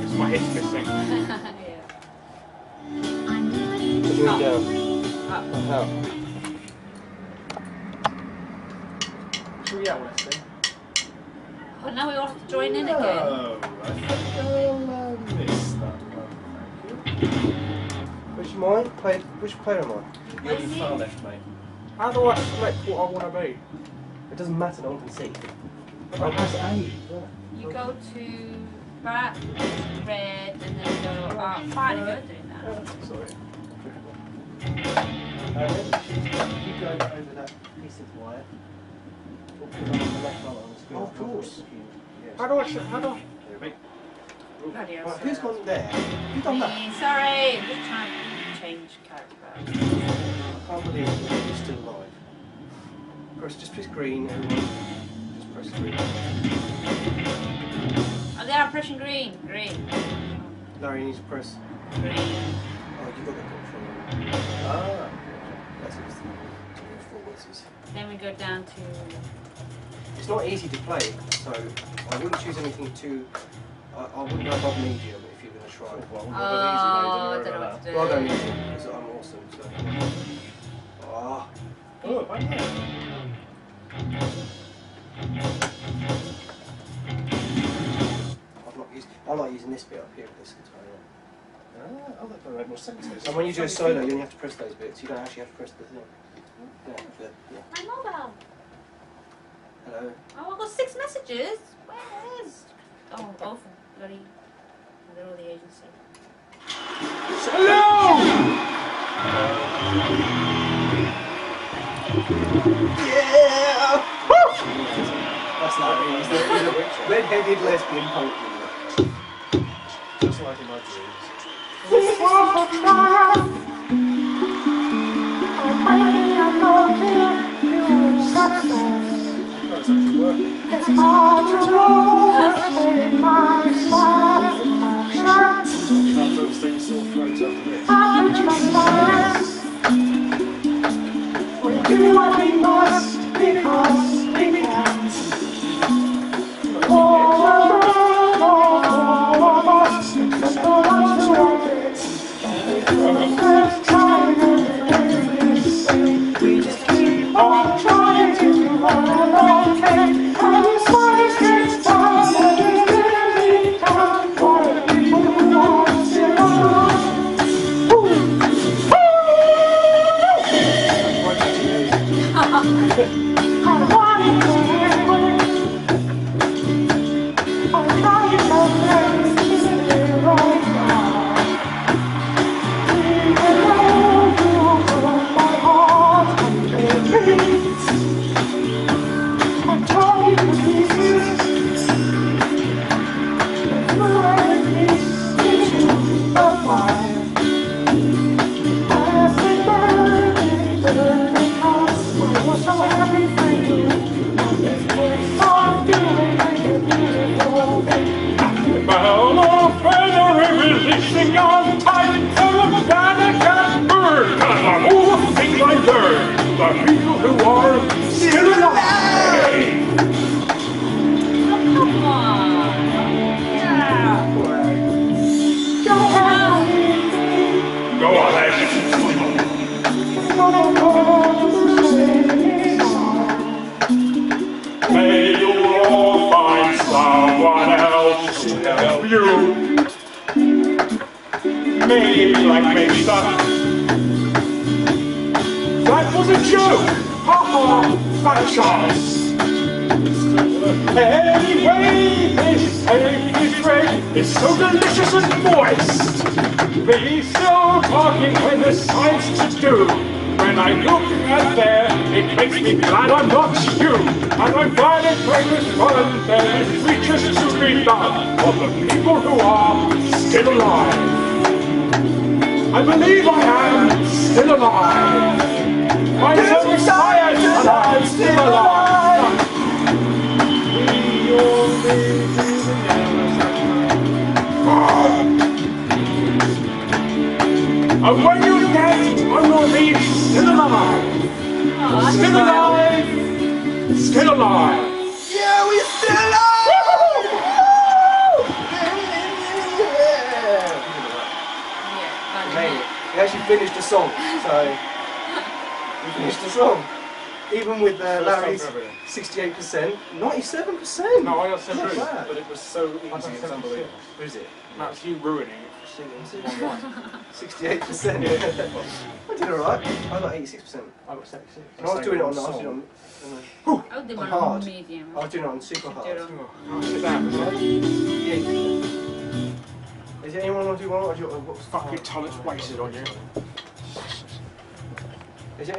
My head's missing. yeah. Push me down. Up. How? Oh yeah, Wesley. Oh, now we all have to join in again. No, I think I'll miss that one. Thank you. Which mine? Play, which player am I? You're the far left, mate. How do I select what I want to be? It doesn't matter, no one can see. Oh, press A. You go to back, red, and then go up. Fine, if you're doing that. Sorry. Uh, keep going over that piece of wire. Or put it on the on the screen. Oh, of course. How do I? sh- How do I? Bloody hell, Right, who's sorry. gone there? Who's done that? Sorry, I'm just trying to change character. I can't believe you're still alive. Press, just press green, everyone. Just press green. Oh, they are pressing green. Green. Larry, you need to press. Green. Oh, you got the control. Ah, that's it. To move forwards. is- Then we go down to. It's not easy to play, so I wouldn't choose anything too. I, I wouldn't go above medium if you're going to try. go. Well, Oh, well, I don't know what to don't. Well, I don't need to, because I'm awesome, so. Ah, Oh, right I like using this bit up here with this guitar. Yeah. Ah, oh, that probably make more sense. And when you do a solo, you only have to press those bits. You don't actually have to press the thing. Yeah, the, yeah. My mobile. Hello. Oh, I've got six messages. Where's? Oh, oh, for bloody. They're all the agency. Hello. Yeah! That's like me. He's the, red-headed lesbian punk. Just like in my dreams. It's actually working. Can't amor. Releasing on tight full of panic and the things I learned. The people who are still alive. On. Go ahead. May you all find someone else to help you. Maybe Black Mesa. That was a joke. Ha ha. Fat chance. Anyway, this bread is so delicious and moist. Be still talking when there's science to do. When I look at there, it makes me glad I'm not you. And I'm glad it brings is reaches to be done for the people who are still alive. I believe I am still alive. I'm so excited ah. and I'm still alive. We all live in the And when you get, I will be still alive. Still alive. Still alive. Yeah, we still alive! Made it. He actually finished the song, so he finished the song. Even with uh, Larry's 68%, 97%. No, I got seven. Not bad. But it was so easy, it's unbelievable. Who's it? That's you ruining it for singing one line. 68%. I did alright. I got 86%. I got 76. And I was doing it on, I was doing it on, I'll do On hard. I was doing it on super hard. Oh, sit down. Is there anyone want to do one? Or do you, what's Fucking talent's wasted on you. Is there any